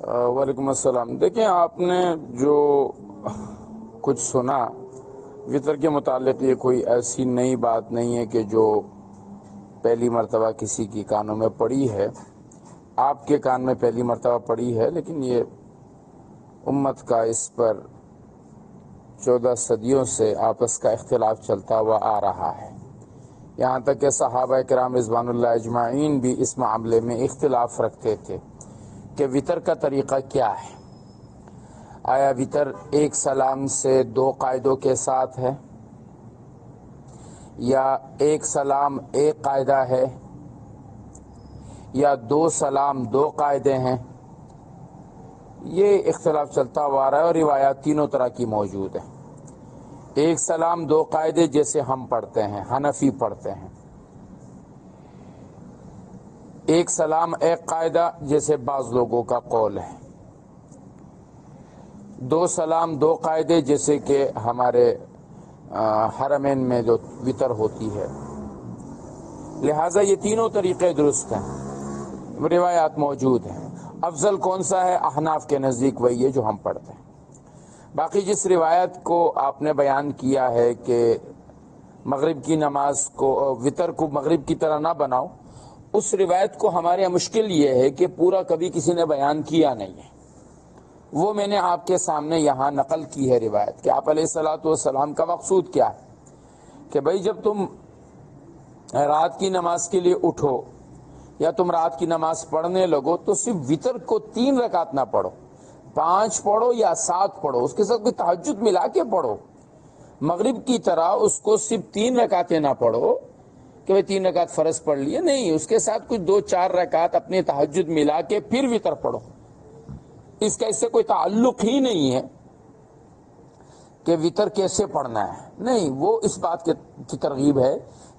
वालेकुम अस्सलाम। देखिए, आपने जो कुछ सुना, वितर के मुतालिक ये कोई ऐसी नई बात नहीं है कि जो पहली मरतबा किसी की कानों में पड़ी है। आपके कान में पहली मरतबा पड़ी है, लेकिन ये उम्मत का इस पर चौदह सदियों से आपस का इख्तलाफ चलता हुआ आ रहा है। यहाँ तक कि सहाबा कराम रिजवान अजमाइन भी इस मामले में इख्तलाफ रखते थे। कि वितर का तरीका क्या है? आया वितर एक सलाम से दो कायदों के साथ है, या एक सलाम एक कायदा है, या दो सलाम दो कायदे हैं। ये इख्तलाफ चलता हुआ रहा है और रिवायात तीनों तरह की मौजूद है। एक सलाम दो कायदे जैसे हम पढ़ते हैं, हनफी पढ़ते हैं। एक सलाम, एक कायदा, जैसे बाज लोगों का कौल है। दो सलाम, दो कायदे, जैसे कि हमारे हरमेन में जो वितर होती है। लिहाजा ये तीनों तरीके दुरुस्त हैं। रिवायात मौजूद हैं। अफजल कौन सा है? अहनाफ के नज़दीक वही है जो हम पढ़ते हैं। बाकी जिस रिवायत को आपने बयान किया है कि मगरिब की नमाज़ को, वितर को मगरिब की तरह ना बनाओ उस रिवायत को हमारे यहाँ मुश्किल ये है कि पूरा कभी किसी ने बयान किया नहीं है। वो मैंने आपके सामने यहाँ नकल की है रिवायत कि आप सलाम का मकसूद क्या है? कि भाई जब तुम रात की नमाज़ के लिए उठो या तुम रात की नमाज़ पढ़ने लगो तो सिर्फ़ वितर को तीन रकात ना पढ़ो। पाँच पढ़ो या सात पढ़ो। उसके साथ कोई तहजद मिला के पढ़ो। मगरिब की तरह उसको सिर्फ़ तीन रकातें ना पढ़ो। कि भाई तीन रकात फ़र्ज़ पढ़ लिए? नहीं उसके साथ कुछ दो चार रकात अपने तहजद मिला के फिर वितर पढ़ो। इसका इससे कोई ताल्लुक ही नहीं है कि वितर कैसे पढ़ना है। नहीं वो इस बात के, की तरगीब है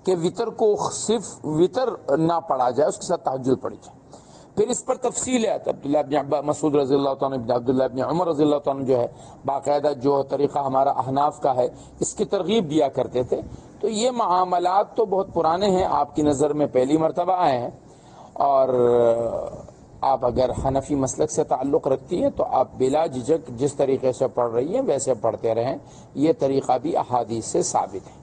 कि वितर को सिर्फ़ वितर ना पढ़ा जाए उसके साथ तहजद पढ़ी जाए। फिर इस पर तफसील है अब्दुल्ला मसूद रज़ी अब्दुल्ला उमर रज़ी जो है बाकायदा जो तरीका हमारा अहनाफ का है इसकी तरगीब दिया करते थे तो ये मामलात तो बहुत पुराने हैं आपकी नज़र में पहली मरतबा आए हैं और आप अगर हनफी मसलक से ताल्लुक़ रखती हैं तो आप बिला झिझक जिस तरीके से पढ़ रही हैं वैसे पढ़ते रहें यह तरीका भी अहादीस से साबित है